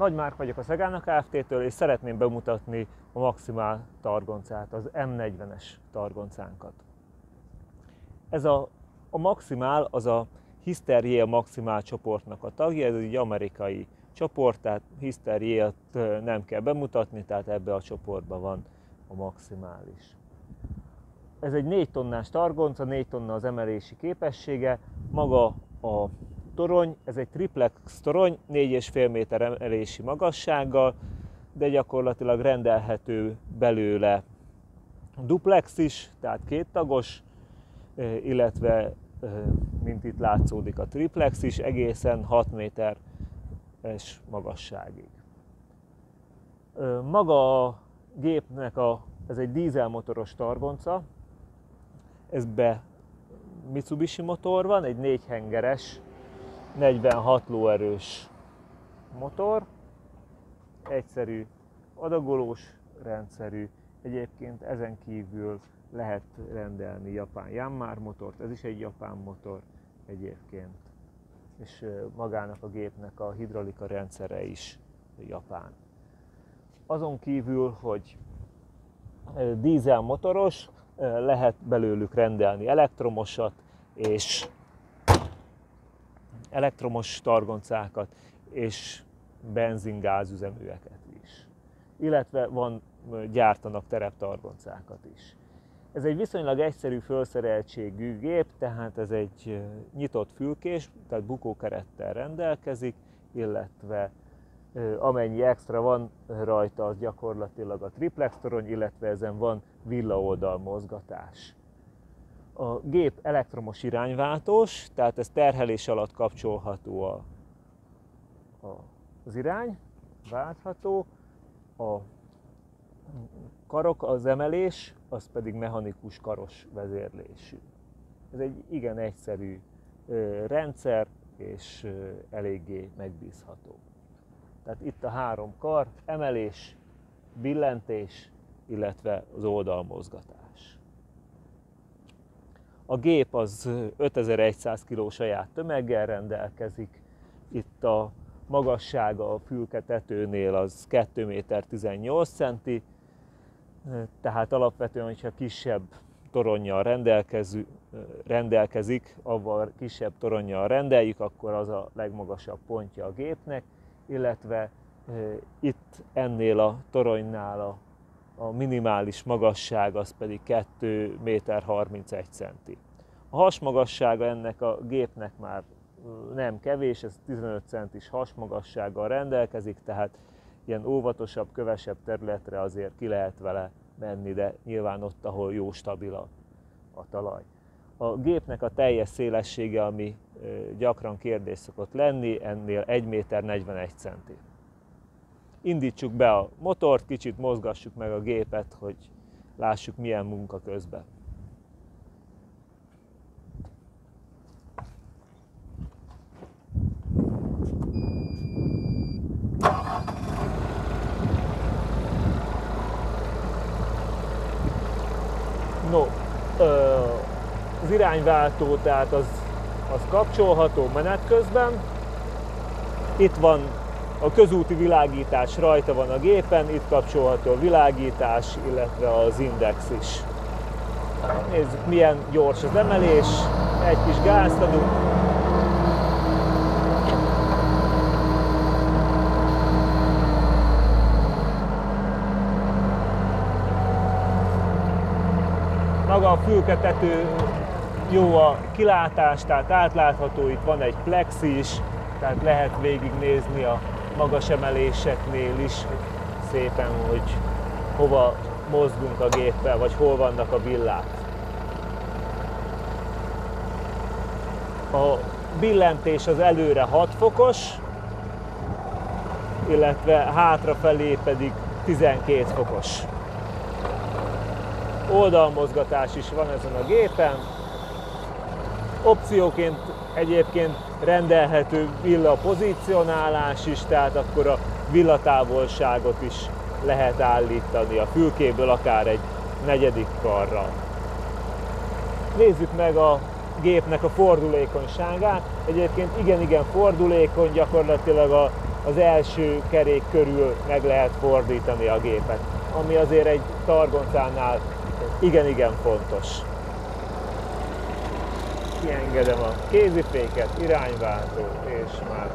Nagy Márk vagyok a Szegának Kft-től, és szeretném bemutatni a Maximál targoncát, az M40-es targoncánkat. Ez a, a Maximál az a Hyster Maximál csoportnak a tagja, ez egy amerikai csoport, tehát Hyster nem kell bemutatni, tehát ebbe a csoportban van a maximális. Ez egy 4 tonnás targonca, 4 tonna az emelési képessége, maga a torony, ez egy triplex torony, 4,5 méter emelési magassággal, de gyakorlatilag rendelhető belőle duplex is, tehát kéttagos, illetve mint itt látszódik a triplex is, egészen 6 méteres magasságig. Maga a gépnek a, ez egy dízelmotoros targonca, be Mitsubishi motor van, egy négy hengeres 46 lóerős motor, egyszerű adagolós rendszerű, egyébként ezen kívül lehet rendelni japán Yanmar motort, ez is egy japán motor egyébként, és magának a gépnek a hidraulika rendszere is japán. Azon kívül, hogy dízel motoros, lehet belőlük rendelni elektromosat és elektromos targoncákat és benzingázüzeműeket is. Illetve van, gyártanak tereptargoncákat is. Ez egy viszonylag egyszerű felszereltségű gép, tehát ez egy nyitott fülkés, tehát bukókerettel rendelkezik, illetve amennyi extra van rajta, az gyakorlatilag a triplex torony, illetve ezen van villaoldal mozgatás. A gép elektromos irányváltós, tehát ez terhelés alatt kapcsolható a, a, az irány, váltható, a karok, az emelés, az pedig mechanikus karos vezérlésű. Ez egy igen egyszerű rendszer, és eléggé megbízható. Tehát itt a három kar, emelés, billentés, illetve az oldalmozgatás. A gép az 5100 kg saját tömeggel rendelkezik, itt a magassága a fülke tetőnél az 2 méter 18 centi, tehát alapvetően, hogyha kisebb toronnyal rendelkező, rendelkezik, avval kisebb toronnyal rendeljük, akkor az a legmagasabb pontja a gépnek, illetve itt ennél a toronynál a, a minimális magasság az pedig 2 méter 31 centi. A hasmagassága ennek a gépnek már nem kevés, ez 15 centis hasmagassággal rendelkezik, tehát ilyen óvatosabb, kövesebb területre azért ki lehet vele menni, de nyilván ott, ahol jó stabil a, a talaj. A gépnek a teljes szélessége, ami gyakran kérdés szokott lenni, ennél 1 méter 41 centi. Indítsuk be a motort, kicsit mozgassuk meg a gépet, hogy lássuk milyen munka közben. No, az irányváltó, tehát az, az kapcsolható menet közben. Itt van a közúti világítás, rajta van a gépen, itt kapcsolható a világítás, illetve az index is. Nézzük milyen gyors az emelés, egy kis gázt adunk, maga a fülketető jó a kilátás, tehát átlátható, itt van egy plex is, tehát lehet végignézni a magas emeléseknél is szépen, hogy hova mozgunk a géppel, vagy hol vannak a villák. A billentés az előre 6 fokos, illetve hátrafelé pedig 12 fokos oldalmozgatás is van ezen a gépen. Opcióként egyébként rendelhető villa pozícionálás is, tehát akkor a villatávolságot is lehet állítani a fülkéből akár egy negyedik karra. Nézzük meg a gépnek a fordulékonyságát. Egyébként igen-igen fordulékony, gyakorlatilag a az első kerék körül meg lehet fordítani a gépet, ami azért egy targoncánál igen-igen fontos. Kiengedem a kéziféket, irányváltó, és már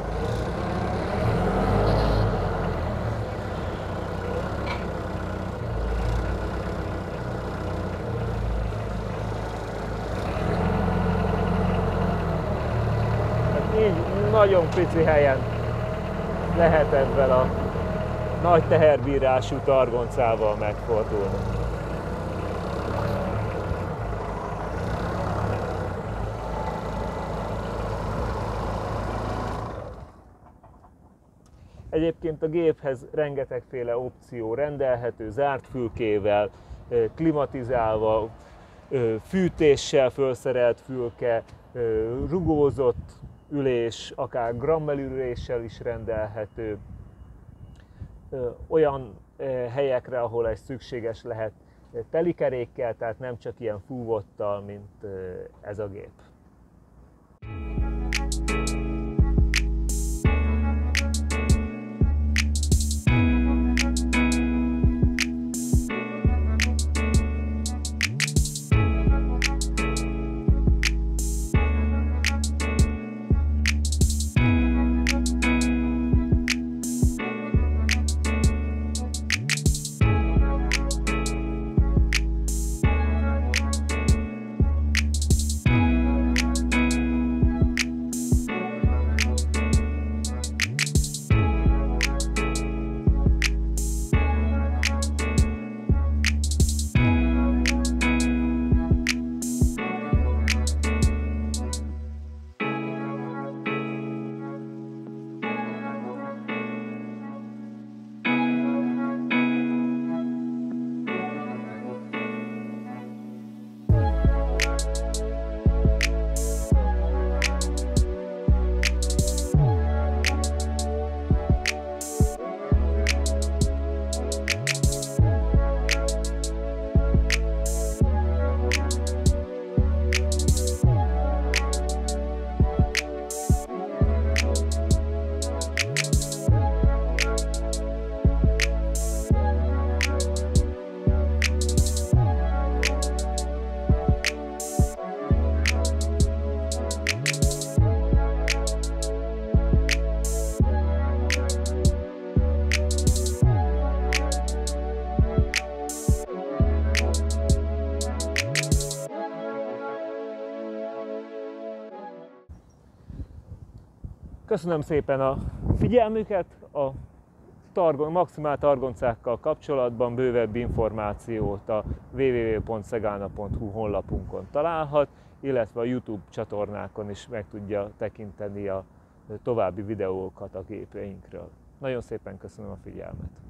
így nagyon pici helyen lehet ebben a nagy teherbírású targoncával megfordulni. Egyébként a géphez rengetegféle opció rendelhető, zárt fülkével, klimatizálva, fűtéssel felszerelt fülke, rugózott ülés, akár grammelüléssel is rendelhető, olyan helyekre, ahol ez szükséges lehet telikerékkel, tehát nem csak ilyen fúvottal, mint ez a gép. Köszönöm szépen a figyelmüket, a targon, maximál targoncákkal kapcsolatban bővebb információt a www.szegálna.hu honlapunkon találhat, illetve a YouTube csatornákon is meg tudja tekinteni a további videókat a gépeinkről. Nagyon szépen köszönöm a figyelmet!